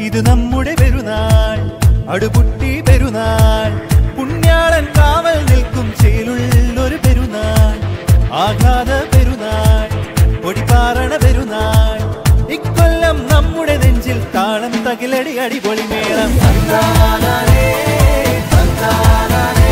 ഇത് നമ്മുടെ പെരുന്നാൾ അടുപുട്ടി പെരുന്നാൾ. പുണ്യാളൻ കാവൽ നിൽക്കും ചേലുള്ളൊരു പെരുന്നാൾ. ആഘാത പെരുന്നാൾ പൊടിപ്പാറണ പെരുന്നാൾ. ഇക്കൊല്ലം നമ്മുടെ നെഞ്ചിൽ താളം തകിലടി അടിപൊളി മേളം. തന്താനാനേ, തന്താനാനേ.